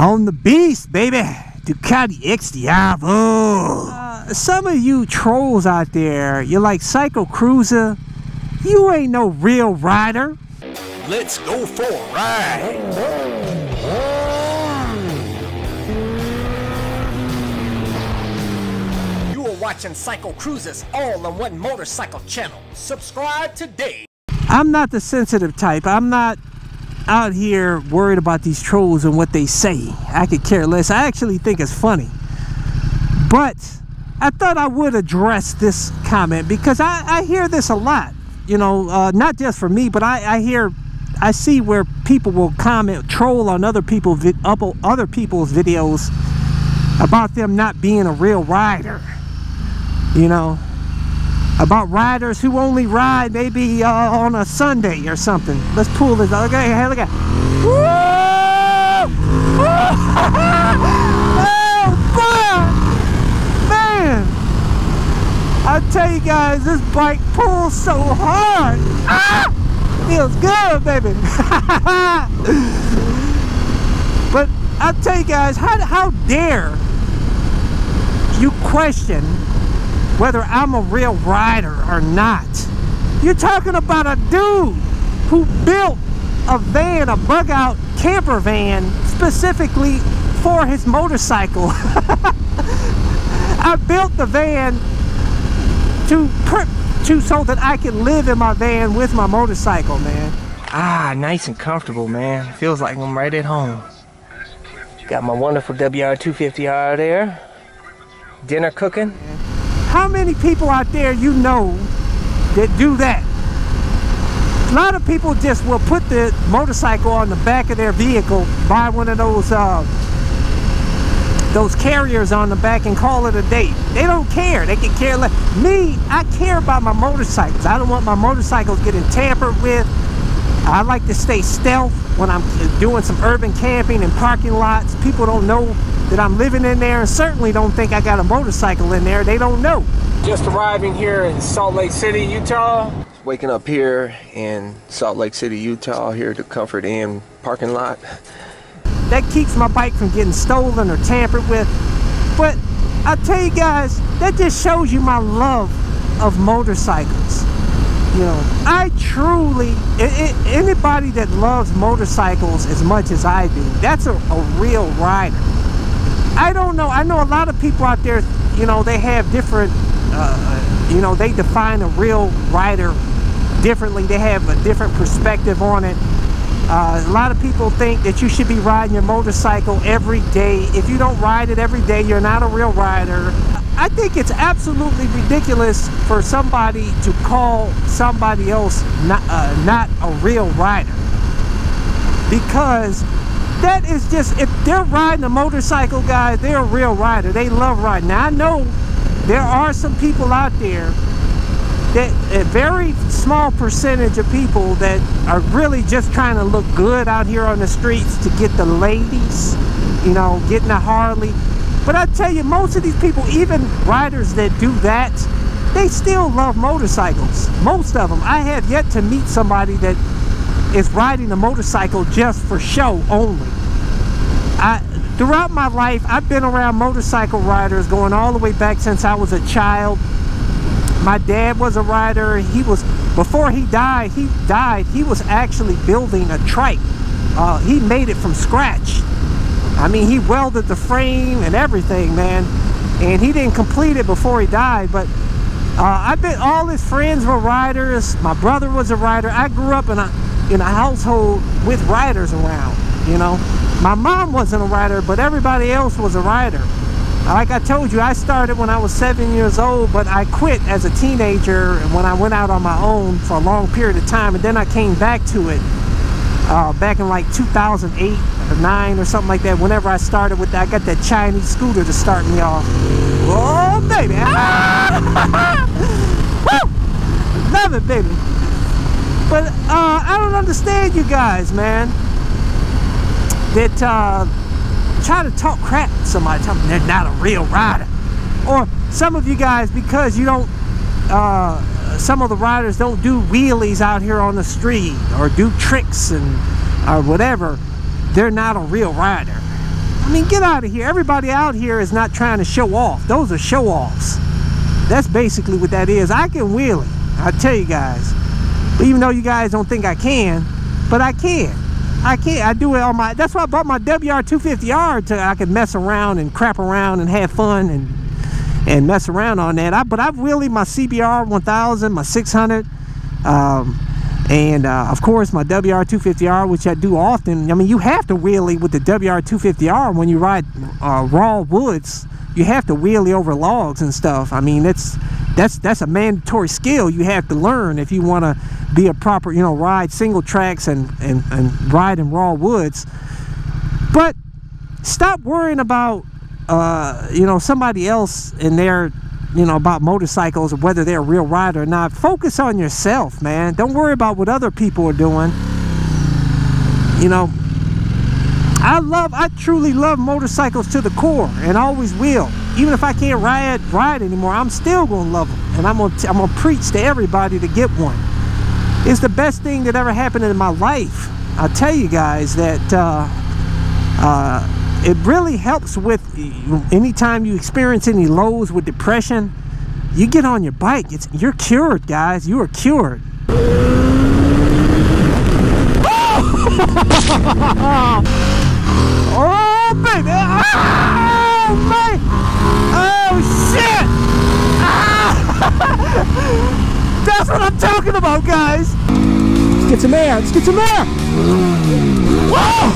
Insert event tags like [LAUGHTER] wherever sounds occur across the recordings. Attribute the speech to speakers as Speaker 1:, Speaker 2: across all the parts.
Speaker 1: On the beast, baby. Ducati X Diavel. Uh, some of you trolls out there, you're like CycleCruza. You ain't no real rider.
Speaker 2: Let's go for a ride. You are watching CycleCruza's all on one motorcycle channel. Subscribe today.
Speaker 1: I'm not the sensitive type. I'm not out here worried about these trolls and what they say. I could care less. I actually think it's funny. But I thought I would address this comment because I, I hear this a lot. You know, uh, not just for me, but I, I hear, I see where people will comment, troll on other people, other people's videos about them not being a real rider. You know, about riders who only ride maybe uh, on a Sunday or something. Let's pull this. Okay, hey, look at. Woo! [LAUGHS] oh! Man, I tell you guys, this bike pulls so hard. Ah! Feels good, baby. [LAUGHS] but I tell you guys, how how dare you question whether I'm a real rider or not. You're talking about a dude who built a van, a bug out camper van, specifically for his motorcycle. [LAUGHS] I built the van to, to so that I can live in my van with my motorcycle, man. Ah, nice and comfortable, man. Feels like I'm right at home. Got my wonderful WR250R there. Dinner cooking. How many people out there you know that do that? A lot of people just will put the motorcycle on the back of their vehicle, buy one of those uh, those carriers on the back and call it a day. They don't care. They can care less. Me, I care about my motorcycles. I don't want my motorcycles getting tampered with. I like to stay stealth when I'm doing some urban camping in parking lots. People don't know that I'm living in there and certainly don't think I got a motorcycle in there. They don't know. Just arriving here in Salt Lake City, Utah. Waking up here in Salt Lake City, Utah, here at the Comfort Inn parking lot. That keeps my bike from getting stolen or tampered with. But I tell you guys, that just shows you my love of motorcycles. You know, I truly, i i anybody that loves motorcycles as much as I do, that's a, a real rider. I don't know. I know a lot of people out there, you know, they have different, uh, you know, they define a real rider differently. They have a different perspective on it. Uh, a lot of people think that you should be riding your motorcycle every day. If you don't ride it every day, you're not a real rider. I think it's absolutely ridiculous for somebody to call somebody else not, uh, not a real rider. Because that is just, if they're riding a motorcycle, guys, they're a real rider. They love riding. Now, I know there are some people out there that a very small percentage of people that are really just trying to look good out here on the streets to get the ladies, you know, getting a Harley. But I tell you, most of these people, even riders that do that, they still love motorcycles. Most of them. I have yet to meet somebody that is riding a motorcycle just for show only. I throughout my life, I've been around motorcycle riders going all the way back since I was a child. My dad was a rider. He was before he died. He died. He was actually building a trike. Uh, he made it from scratch. I mean, he welded the frame and everything, man. And he didn't complete it before he died. But uh, I bet all his friends were riders. My brother was a rider. I grew up in a in a household with riders around. You know, my mom wasn't a rider, but everybody else was a rider. Like I told you, I started when I was seven years old, but I quit as a teenager when I went out on my own for a long period of time, and then I came back to it uh, back in like 2008 or 9 or something like that. Whenever I started with that, I got that Chinese scooter to start me off. Oh, baby. [LAUGHS] Woo! Love it, baby. But uh, I don't understand you guys, man. That uh, try to talk crap to somebody, tell them they're not a real rider. Or some of you guys, because you don't, uh, some of the riders don't do wheelies out here on the street or do tricks and or whatever, they're not a real rider. I mean, get out of here. Everybody out here is not trying to show off. Those are show offs. That's basically what that is. I can wheelie. I tell you guys. Even though you guys don't think I can, but I can. I can't. I do it on my. That's why I bought my WR250R to I can mess around and crap around and have fun and and mess around on that. I, but I've wheelied my CBR 1000, my 600, um, and uh, of course my WR250R, which I do often. I mean, you have to wheelie with the WR250R when you ride uh, raw woods. You have to wheelie over logs and stuff. I mean, it's that's that's a mandatory skill you have to learn if you want to be a proper, you know, ride single tracks and, and, and ride in raw woods. But stop worrying about, uh, you know, somebody else in their, you know, about motorcycles or whether they're a real rider or not. Focus on yourself, man. Don't worry about what other people are doing. You know, I love, I truly love motorcycles to the core and always will. Even if I can't ride ride anymore, I'm still gonna love them, and I'm gonna I'm gonna preach to everybody to get one. It's the best thing that ever happened in my life. I tell you guys that uh, uh, it really helps with anytime you experience any lows with depression. You get on your bike, it's you're cured, guys. You are cured. [LAUGHS] oh! Oh man! Oh shit! [LAUGHS] That's what I'm talking about, guys. Let's get some air. Let's get some air. Whoa!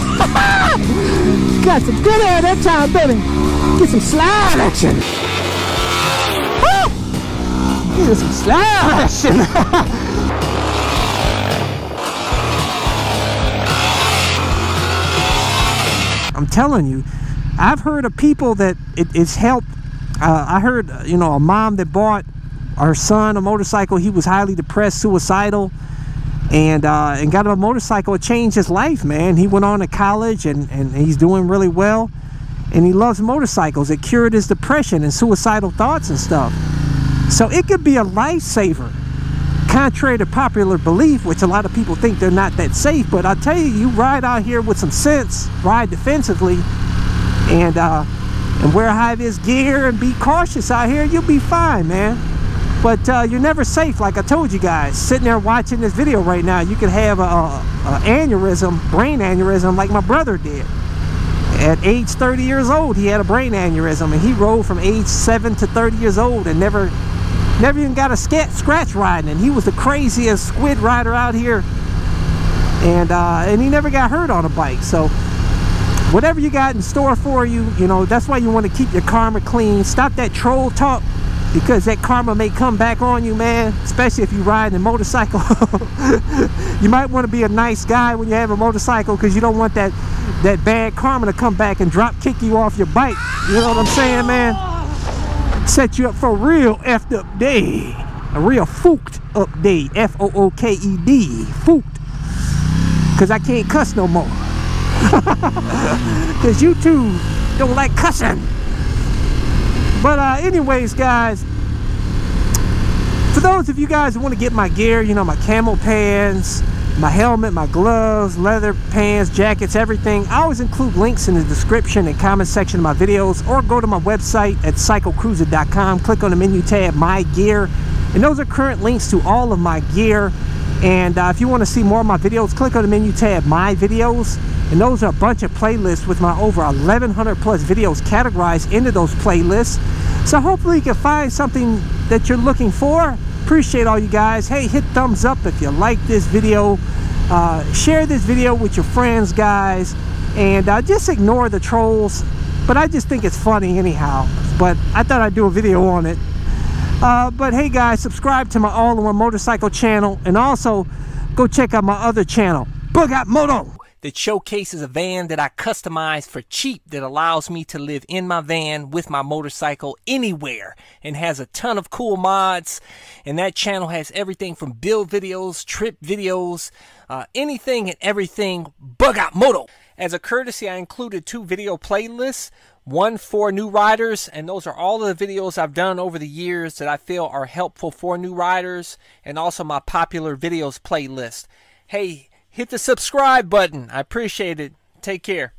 Speaker 1: [LAUGHS] Got some good air that time, baby. Get some slide action. Woo! Get some slide action. [LAUGHS] telling you, I've heard of people that it, it's helped. Uh, I heard, you know, a mom that bought her son a motorcycle. He was highly depressed, suicidal, and uh, and got a motorcycle. It changed his life, man. He went on to college and, and he's doing really well. And he loves motorcycles. It cured his depression and suicidal thoughts and stuff. So it could be a lifesaver. Contrary to popular belief, which a lot of people think they're not that safe, but I tell you, you ride out here with some sense, ride defensively, and uh, and wear high-vis gear and be cautious out here, you'll be fine, man. But uh, you're never safe, like I told you guys. Sitting there watching this video right now, you could have a, a, a aneurysm, brain aneurysm, like my brother did. At age 30 years old, he had a brain aneurysm, and he rode from age 7 to 30 years old and never never even got a scratch riding. And he was the craziest squid rider out here. And, uh, and he never got hurt on a bike. So whatever you got in store for you, you know, that's why you want to keep your karma clean. Stop that troll talk because that karma may come back on you man especially if you ride a motorcycle [LAUGHS] you might want to be a nice guy when you have a motorcycle because you don't want that that bad karma to come back and drop kick you off your bike you know what i'm saying man set you up for a real effed up day. A real fooked up day. F-o-o-k-e-d fooked. Because i can't cuss no more. [LAUGHS] Because YouTube don't like cussing. But uh, anyways, guys, for those of you guys who want to get my gear, you know, my camel pants, my helmet, my gloves, leather pants, jackets, everything, I always include links in the description and comment section of my videos or go to my website at cyclecruza.com, click on the menu tab, My Gear, and those are current links to all of my gear. And uh, if you want to see more of my videos, click on the menu tab, My Videos, and those are a bunch of playlists with my over 1100 plus videos categorized into those playlists. So hopefully you can find something that you're looking for appreciate all you guys. Hey hit thumbs up if you like this video. Uh, share this video with your friends guys. And uh, just ignore the trolls but I just think it's funny anyhow. But I thought I'd do a video on it. Uh, but hey guys subscribe to my all-in-one motorcycle channel and also go check out my other channel Bug Out Moto that showcases a van that I customized for cheap that allows me to live in my van with my motorcycle anywhere and has a ton of cool mods. And that channel has everything from build videos, trip videos, uh, anything and everything Bug Out Moto. As a courtesy, I included two video playlists one for new riders, and those are all the videos I've done over the years that I feel are helpful for new riders, and also my popular videos playlist. Hey, hit the subscribe button. I appreciate it. Take care.